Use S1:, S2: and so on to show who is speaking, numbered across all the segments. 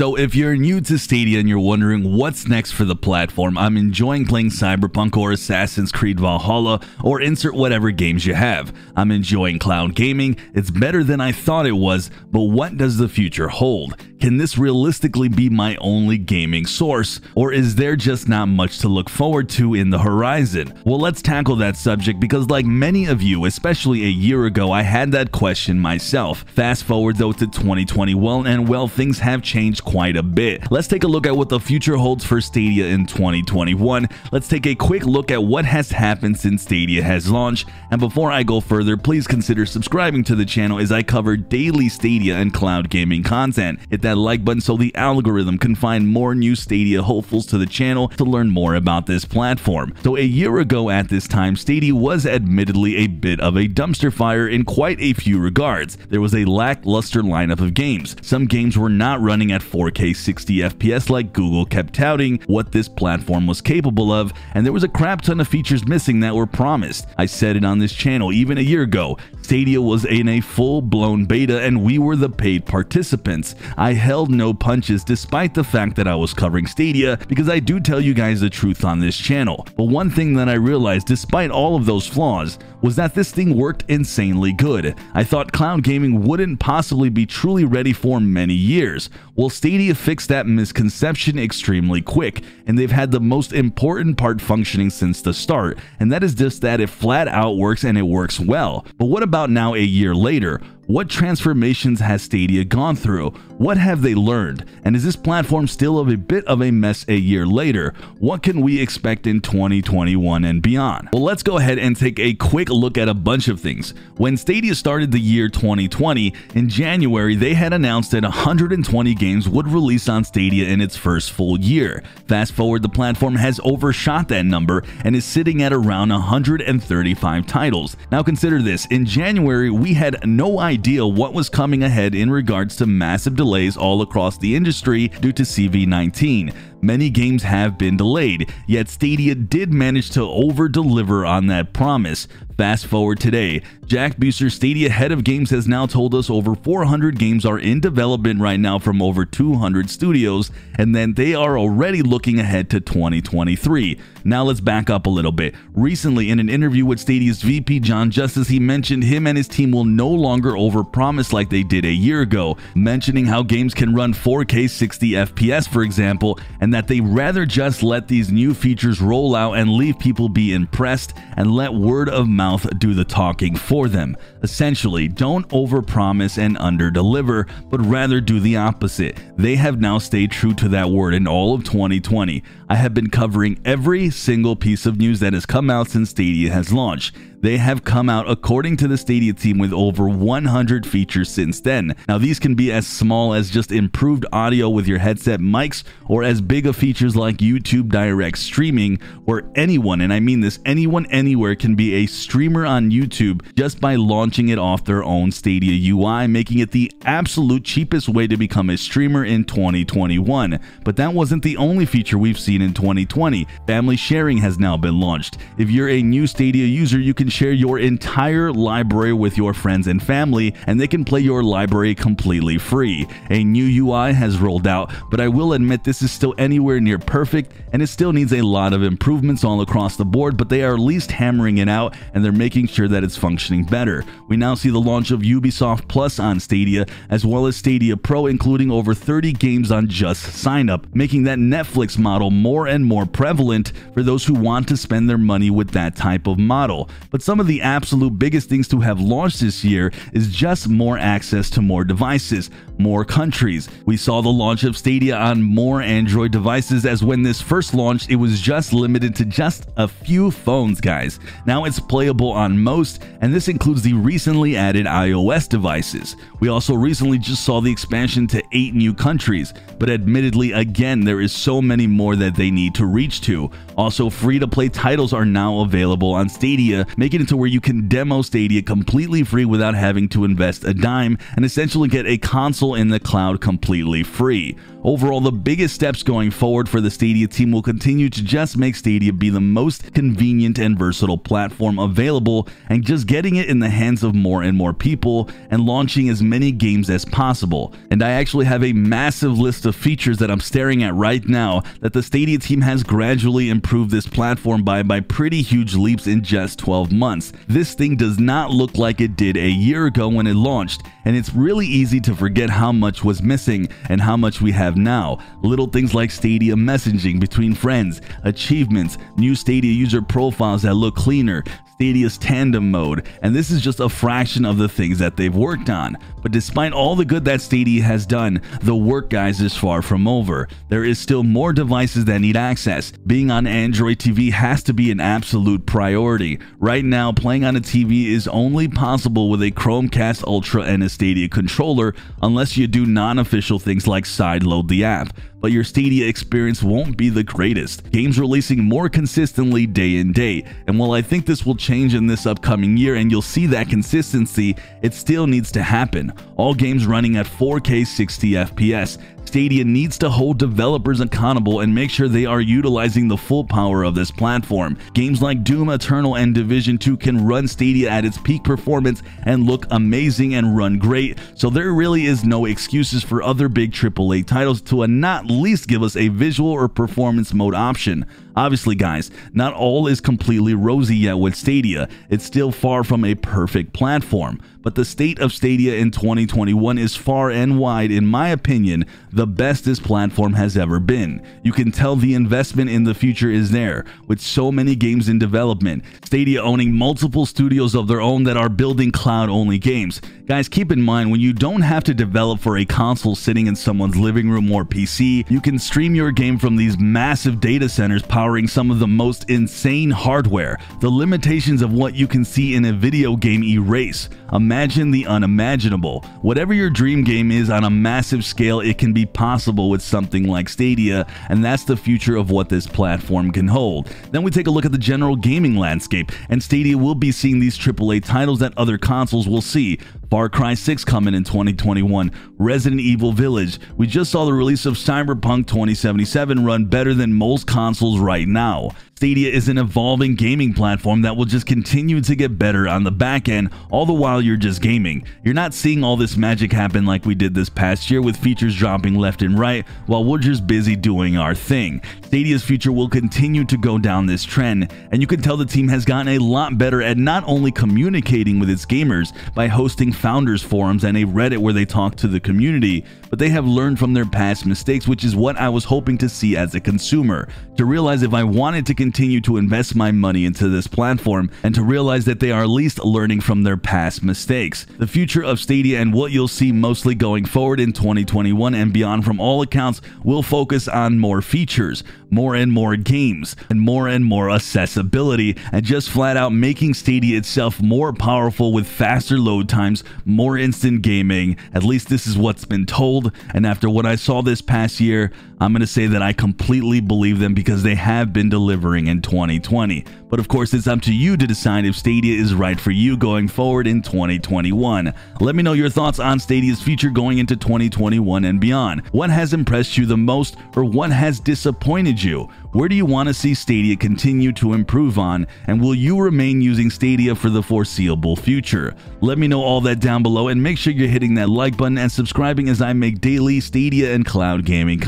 S1: So if you're new to Stadia and you're wondering what's next for the platform, I'm enjoying playing Cyberpunk or Assassin's Creed Valhalla or insert whatever games you have. I'm enjoying cloud gaming, it's better than I thought it was, but what does the future hold? Can this realistically be my only gaming source? Or is there just not much to look forward to in the horizon? Well, let's tackle that subject because like many of you, especially a year ago, I had that question myself. Fast forward though to 2021 and well, things have changed quite a bit. Let's take a look at what the future holds for Stadia in 2021. Let's take a quick look at what has happened since Stadia has launched. And before I go further, please consider subscribing to the channel as I cover daily Stadia and cloud gaming content. That that like button so the algorithm can find more new Stadia hopefuls to the channel to learn more about this platform. So a year ago at this time, Stadia was admittedly a bit of a dumpster fire in quite a few regards. There was a lackluster lineup of games. Some games were not running at 4K 60 FPS like Google kept touting what this platform was capable of, and there was a crap ton of features missing that were promised. I said it on this channel even a year ago. Stadia was in a full-blown beta and we were the paid participants. I held no punches despite the fact that I was covering Stadia because I do tell you guys the truth on this channel. But one thing that I realized despite all of those flaws was that this thing worked insanely good. I thought cloud gaming wouldn't possibly be truly ready for many years. Well, Stadia fixed that misconception extremely quick, and they've had the most important part functioning since the start, and that is just that it flat out works and it works well. But what about now a year later? What transformations has Stadia gone through? What have they learned? And is this platform still of a bit of a mess a year later? What can we expect in 2021 and beyond? Well, let's go ahead and take a quick look at a bunch of things. When Stadia started the year 2020, in January, they had announced that 120 games would release on Stadia in its first full year. Fast forward, the platform has overshot that number and is sitting at around 135 titles. Now consider this, in January, we had no idea idea what was coming ahead in regards to massive delays all across the industry due to CV19. Many games have been delayed, yet Stadia did manage to over-deliver on that promise. Fast forward today, Jack Buser, Stadia head of games, has now told us over 400 games are in development right now from over 200 studios, and then they are already looking ahead to 2023. Now let's back up a little bit. Recently, in an interview with Stadia's VP John Justice, he mentioned him and his team will no longer overpromise like they did a year ago, mentioning how games can run 4K 60 FPS, for example, and and that they rather just let these new features roll out and leave people be impressed and let word of mouth do the talking for them. Essentially, don't overpromise and underdeliver, but rather do the opposite. They have now stayed true to that word in all of 2020. I have been covering every single piece of news that has come out since Stadia has launched. They have come out, according to the Stadia team, with over 100 features since then. Now, these can be as small as just improved audio with your headset mics, or as big of features like YouTube Direct Streaming, where anyone, and I mean this, anyone anywhere can be a streamer on YouTube just by launching it off their own Stadia UI, making it the absolute cheapest way to become a streamer in 2021. But that wasn't the only feature we've seen in 2020. Family sharing has now been launched. If you're a new Stadia user, you can share your entire library with your friends and family, and they can play your library completely free. A new UI has rolled out, but I will admit this is still anywhere near perfect, and it still needs a lot of improvements all across the board, but they are at least hammering it out, and they're making sure that it's functioning better. We now see the launch of Ubisoft Plus on Stadia, as well as Stadia Pro, including over 30 games on just sign up, making that Netflix model more and more prevalent for those who want to spend their money with that type of model. But but some of the absolute biggest things to have launched this year is just more access to more devices, more countries. We saw the launch of Stadia on more Android devices as when this first launched, it was just limited to just a few phones, guys. Now it's playable on most, and this includes the recently added iOS devices. We also recently just saw the expansion to 8 new countries, but admittedly, again, there is so many more that they need to reach to. Also, free-to-play titles are now available on Stadia, making it to where you can demo Stadia completely free without having to invest a dime and essentially get a console in the cloud completely free. Overall, the biggest steps going forward for the Stadia team will continue to just make Stadia be the most convenient and versatile platform available and just getting it in the hands of more and more people and launching as many games as possible. And I actually have a massive list of features that I'm staring at right now that the Stadia team has gradually improved this platform by by pretty huge leaps in just 12 months. This thing does not look like it did a year ago when it launched, and it's really easy to forget how much was missing and how much we have now. Little things like Stadia messaging between friends, achievements, new Stadia user profiles that look cleaner, Stadia's tandem mode, and this is just a fraction of the things that they've worked on. But despite all the good that Stadia has done, the work guys is far from over. There is still more devices that need access. Being on Android TV has to be an absolute priority. Right now, playing on a TV is only possible with a Chromecast Ultra and a Stadia controller unless you do non-official things like sideload the app but your Stadia experience won't be the greatest. Games releasing more consistently day in day, and while I think this will change in this upcoming year and you'll see that consistency, it still needs to happen. All games running at 4K 60 FPS, Stadia needs to hold developers accountable and make sure they are utilizing the full power of this platform. Games like Doom Eternal and Division 2 can run Stadia at its peak performance and look amazing and run great, so there really is no excuses for other big AAA titles to a not least give us a visual or performance mode option. Obviously, guys, not all is completely rosy yet with Stadia. It's still far from a perfect platform, but the state of Stadia in 2021 is far and wide, in my opinion, the best this platform has ever been. You can tell the investment in the future is there, with so many games in development, Stadia owning multiple studios of their own that are building cloud-only games. Guys, keep in mind, when you don't have to develop for a console sitting in someone's living room or PC, you can stream your game from these massive data centers powering some of the most insane hardware. The limitations of what you can see in a video game erase. Imagine the unimaginable. Whatever your dream game is on a massive scale, it can be possible with something like Stadia, and that's the future of what this platform can hold. Then we take a look at the general gaming landscape, and Stadia will be seeing these AAA titles that other consoles will see. Far Cry 6 coming in 2021, Resident Evil Village. We just saw the release of Cyberpunk 2077 run better than most consoles right now. Stadia is an evolving gaming platform that will just continue to get better on the back end, all the while you're just gaming. You're not seeing all this magic happen like we did this past year with features dropping left and right while we're just busy doing our thing. Stadia's future will continue to go down this trend, and you can tell the team has gotten a lot better at not only communicating with its gamers by hosting founders forums and a Reddit where they talk to the community, but they have learned from their past mistakes, which is what I was hoping to see as a consumer. To realize if I wanted to continue to invest my money into this platform and to realize that they are at least learning from their past mistakes. The future of Stadia and what you'll see mostly going forward in 2021 and beyond from all accounts will focus on more features, more and more games, and more and more accessibility, and just flat out making Stadia itself more powerful with faster load times, more instant gaming. At least this is what's been told, and after what I saw this past year, I'm going to say that I completely believe them because they have been delivering in 2020. But of course, it's up to you to decide if Stadia is right for you going forward in 2021. Let me know your thoughts on Stadia's future going into 2021 and beyond. What has impressed you the most or what has disappointed you? Where do you want to see Stadia continue to improve on? And will you remain using Stadia for the foreseeable future? Let me know all that down below and make sure you're hitting that like button and subscribing as I make daily Stadia and cloud gaming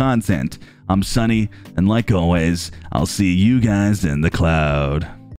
S1: content. I'm Sunny, and like always, I'll see you guys in the cloud.